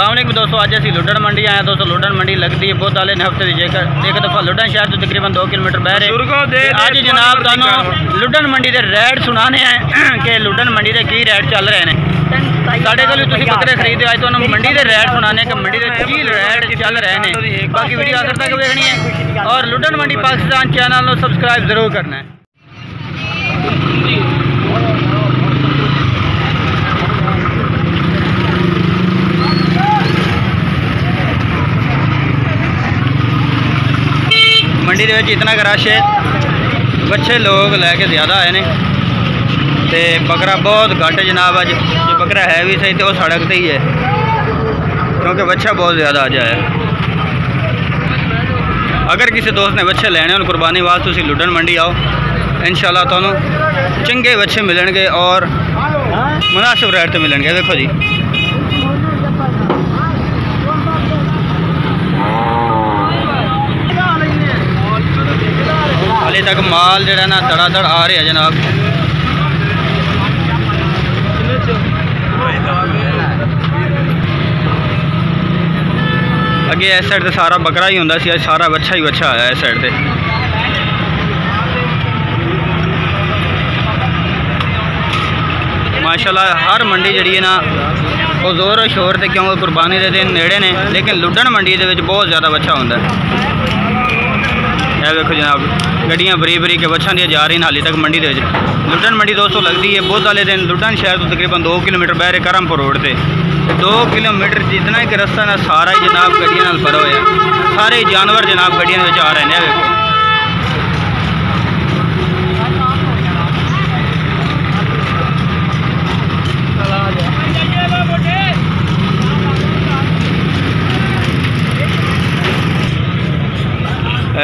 असल दोस्तों आज असी लुडन मंडी आए दोस्तों लुडन मंडी लगती है बहुत आले हफ़्ते की जेकर एक दफ़ा लुडन शहर तो तकरीबन दो किलोमीटर बह रहे। अज जनाब तुम लुडन मंडी के रेट सुनाने हैं कि लुडन मंडी के की रेट चल रहे हैं साढ़े को बकरे खरीदे आए तो मंडी के रेट सुनाने के मंडी के की रेट चल रहे हैं बाकी वीडियो आखिर तक देखनी है। और लुडन मंडी पाकिस्तान चैनल को सबसक्राइब ज़रूर करना है। मंडी के इतना रश है बच्चे लोग लैके ज़्यादा आए ने तो बकरा बहुत घट जनाब अज जो बकरा है भी सही तो वह सड़क पर ही है क्योंकि बच्चा बहुत ज़्यादा अज आया अगर किसी दोस्त ने बच्चे लैने हो कुर्बानी बाद तुम लुडन मंडी आओ इन शाला चंगे बच्चे मिलनगे और मुनासिब रेट तो मिलनगे देखो जी तक माल जरा ना धड़ाधड़ आ रहा जनाब। अगे इस साइड से सारा बकरा ही होंगे सी सारा बच्छा ही बच्छा आया इस साइड से माशाल्लाह, हर मंडी जी ना वो ज़ोर शोर से क्योंकि कुर्बानी के दिन नेड़े ने, लेकिन लुडन मंडी के बहुत ज़्यादा बच्छा होंगे ਇਹ ਵੇਖੋ ਜਨਾਬ ਗੱਡੀਆਂ ਬਰੀ ਬਰੀ ਕੇ ਬੱਚਾਂ ਦੀਆਂ ਜਾ ਰਹੀਆਂ ਹਾਲੇ ਤੱਕ ਮੰਡੀ ਦੇ ਵਿੱਚ ਲੁੱਟਣ ਮੰਡੀ ਦੋਸਤੋ ਲੱਗਦੀ ਹੈ ਬੁੱਧ ਵਾਲੇ ਦਿਨ ਲੁੱਟਣ ਸ਼ਹਿਰ ਤੋਂ ਤਕਰੀਬਨ 2 ਕਿਲੋਮੀਟਰ ਬਹਿਰੇ ਕਰਮਪੁਰ ਰੋਡ ਤੇ 2 किलोमीटर जितना एक रास्ता ना सारा ही जनाब गड्डिया भरा हुआ सारे जानवर जनाब गड्डिया आ रहे हैं देखो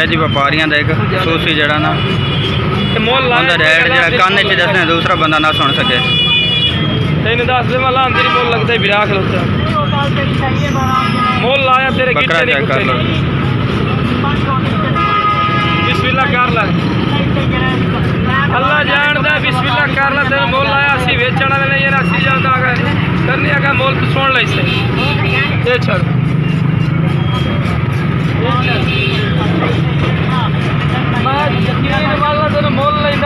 ਇਹ ਜੀ ਵਪਾਰੀਆਂ ਦਾ ਇੱਕ ਖਸੂਸੀ ਜਿਹੜਾ ਨਾ ਮੁੱਲ ਉਹਦਾ ਰੇਟ ਜਿਹੜਾ ਕੰਨ 'ਚ ਦੱਸਣਾ ਦੂਸਰਾ ਬੰਦਾ ਨਾ ਸੁਣ ਸਕੇ ਤੈਨੂੰ ਦੱਸ ਦੇ ਵਾਲਾ ਅੰਦਰ ਹੀ ਮੁੱਲ ਲੱਗਦਾ ਵਿਰਾ ਖਲੋਤਾ ਮੁੱਲ ਆਇਆ ਤੇਰੇ ਬੱਕਰਾ ਗਿੱਟੇ ਚੈੱਕ ਕਰ ਲਓ ਬਿਸਮਿਲ੍ਲਾ ਕਰ ਲੈ ਅੱਲਾ ਜਾਣਦਾ ਬਿਸਮਿਲ੍ਲਾ ਕਰ ਲੈ ਤੈਨੂੰ ਮੁੱਲ ਆਇਆ ਅਸੀਂ ਵੇਚਣ ਵਾਲੇ ਨਹੀਂ ਯਾਰ ਅਸੀਂ ਜਾਂਦਾ ਅਗਰ ਕਰਨੀ ਅਗਾ ਮੁੱਲ ਤੂੰ ਸੁਣ ਲੈ ਇਸੇ ਇਹ ਛੱਡ ਮੈਂ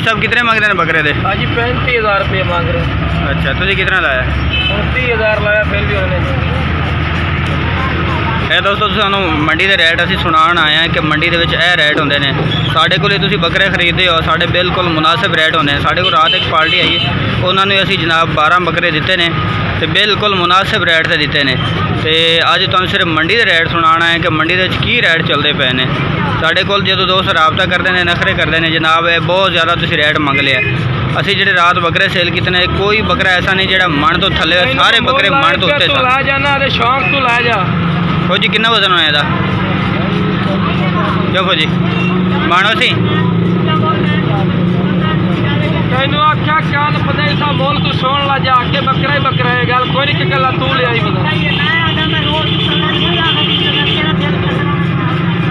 भाई साहब कितने मांग रहे हैं? बकरे दे। हाँ जी पैंतीस हज़ार रुपये मांग रहे हैं। अच्छा तो तुझे कितना लाया? उनतीस हज़ार लाया फिर भी उन्होंने। ਇਹ ਦੋਸਤੋ ਤੁਹਾਨੂੰ ਮੰਡੀ ਦੇ ਰੇਟ ਅਸੀਂ ਸੁਣਾਉਣ ਆਏ ਹਾਂ ਕਿ ਮੰਡੀ ਦੇ ਵਿੱਚ ਇਹ ਰੇਟ ਹੁੰਦੇ ਨੇ। ਸਾਡੇ ਕੋਲੇ ਤੁਸੀਂ ਬੱਕਰੇ ਖਰੀਦਦੇ ਹੋ ਸਾਡੇ ਬਿਲਕੁਲ ਮੁਨਾਸਿਬ ਰੇਟ ਹੁੰਦੇ ਨੇ। ਸਾਡੇ ਕੋਲ ਰਾਤ ਇੱਕ ਪਾਰਟੀ ਆਈ ਉਹਨਾਂ ਨੂੰ ਅਸੀਂ ਜਨਾਬ 12 ਬੱਕਰੇ ਦਿੱਤੇ ਨੇ ਤੇ ਬਿਲਕੁਲ ਮੁਨਾਸਿਬ ਰੇਟ ਤੇ ਦਿੱਤੇ ਨੇ। ਤੇ ਅੱਜ ਤੁਹਾਨੂੰ ਸਿਰਫ ਮੰਡੀ ਦੇ ਰੇਟ ਸੁਣਾਉਣਾ ਹੈ ਕਿ ਮੰਡੀ ਦੇ ਵਿੱਚ ਕੀ ਰੇਟ ਚੱਲਦੇ ਪਏ ਨੇ। ਸਾਡੇ ਕੋਲ ਜਦੋਂ ਦੋਸਤ ਰਾਬਤਾ ਕਰਦੇ ਨੇ ਨਖਰੇ ਕਰਦੇ ਨੇ ਜਨਾਬ ਇਹ ਬਹੁਤ ਜ਼ਿਆਦਾ ਤੁਸੀਂ ਰੇਟ ਮੰਗ ਲਿਆ। ਅਸੀਂ ਜਿਹੜੇ ਰਾਤ ਬੱਕਰੇ ਸੇਲ ਕੀਤੇ ਨੇ ਕੋਈ ਬੱਕਰਾ ਐਸਾ ਨਹੀਂ ਜਿਹੜਾ ਮਣ ਤੋਂ ਥੱਲੇ ਸਾਰੇ ਬੱਕਰੇ ਮਣ ਤੋਂ ਉੱਤੇ ਸਨ। ਲੈ ਜਾਣਾ ਤੇ ਸ਼ੌਂਕ ਤੂੰ ਲੈ ਜਾ। फौजी किन्ना वज़न होने था क्यों फौजी मानो सी तेन आख्या क्या पता ही था मोल तू सोन ला जा आके बकरा ही बकरा है गल कोई नहीं गल तू ले आई बता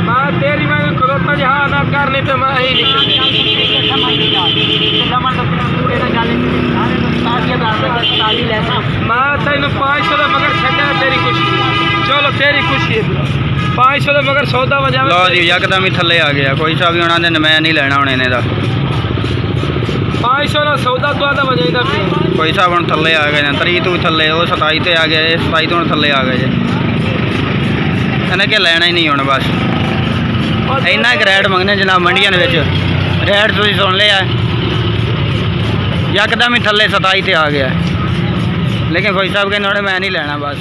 मैं तेरी मैं खलोता जी हाँ ना कर नहीं तो मैं ही निकल मैं तेन पाँच सौ मगर छेरी तेरी चलो तेरी खुशी पाँच सौ मगर सौदा बजा लो जी यकदम ही थले आ गया। कोई सा भी उन्होंने मैं नहीं लेना हूँ इन्हें कोई साहब हम थले आ गए तरी तू थले सताई ते आ गए सताई तो थले आ गए इन्हें क्या लैना ही नहीं हूँ बस। इन्ना एक रेट मंगने जनाब मंडिया रेट तुम सुन लिया यकदम ही थले सताई ते आ गया। लेकिन कोई साहब कहने मैं नहीं लेना बस।